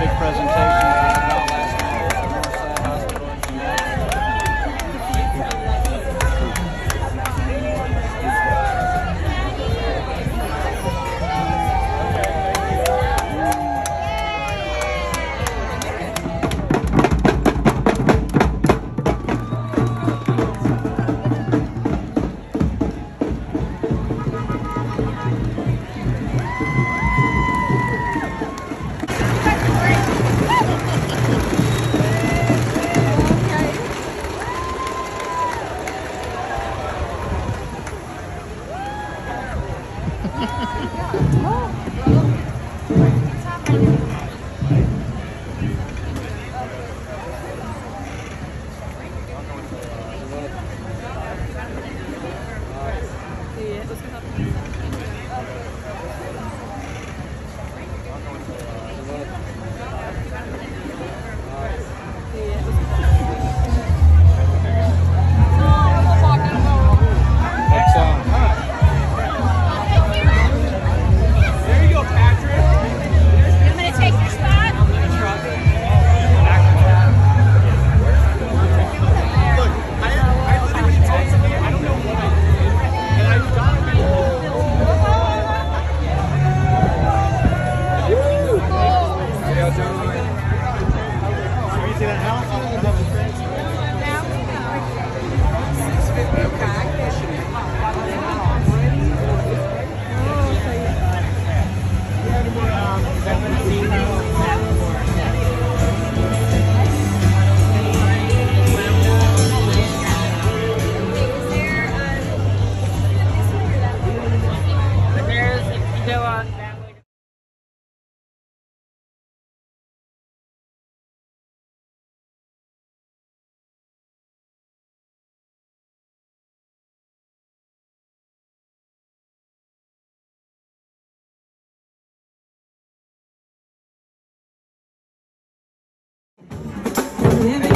big presentation. About last night at Northside Hospital. I'm gonna take your spot. See that house? living.